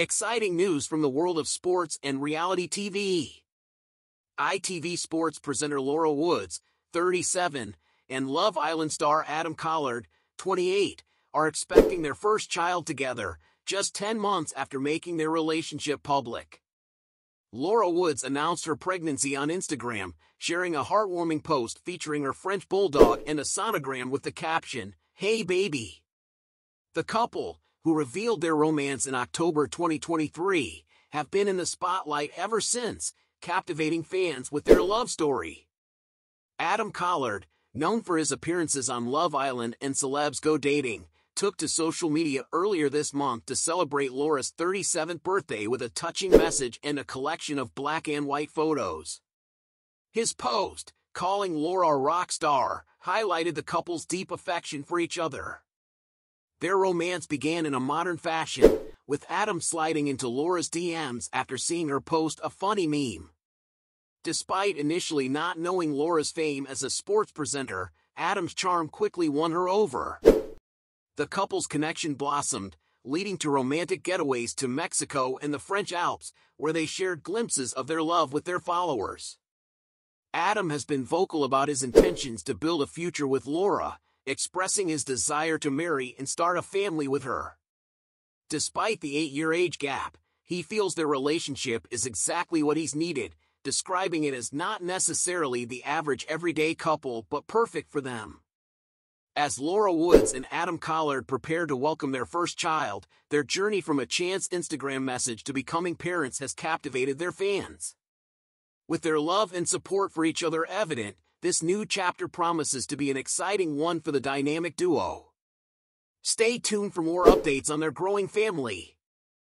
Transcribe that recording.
Exciting news from the world of sports and reality TV. ITV Sports presenter Laura Woods, 37, and Love Island star Adam Collard, 28, are expecting their first child together, just 10 months after making their relationship public. Laura Woods announced her pregnancy on Instagram, sharing a heartwarming post featuring her French bulldog and a sonogram with the caption, Hey baby. The couple, who revealed their romance in October 2023, have been in the spotlight ever since, captivating fans with their love story. Adam Collard, known for his appearances on Love Island and Celebs Go Dating, took to social media earlier this month to celebrate Laura's 37th birthday with a touching message and a collection of black and white photos. His post, calling Laura a rock star, highlighted the couple's deep affection for each other. Their romance began in a modern fashion, with Adam sliding into Laura's DMs after seeing her post a funny meme. Despite initially not knowing Laura's fame as a sports presenter, Adam's charm quickly won her over. The couple's connection blossomed, leading to romantic getaways to Mexico and the French Alps, where they shared glimpses of their love with their followers. Adam has been vocal about his intentions to build a future with Laura, expressing his desire to marry and start a family with her. Despite the eight-year age gap, he feels their relationship is exactly what he's needed, describing it as not necessarily the average everyday couple but perfect for them. As Laura Woods and Adam Collard prepare to welcome their first child, their journey from a chance Instagram message to becoming parents has captivated their fans. With their love and support for each other evident, this new chapter promises to be an exciting one for the dynamic duo. Stay tuned for more updates on their growing family.